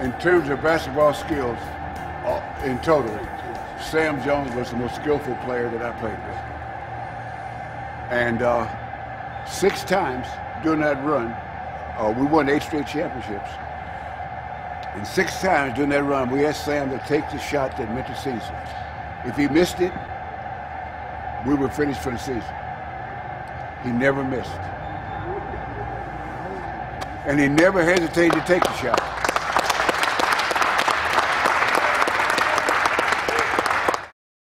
in terms of basketball skills, uh, in total, Sam Jones was the most skillful player that I played with. And uh, six times during that run, uh, we won eight straight championships. And six times during that run, we asked Sam to take the shot that meant the season. If he missed it, we were finished for the season. He never missed. And he never hesitated to take the shot.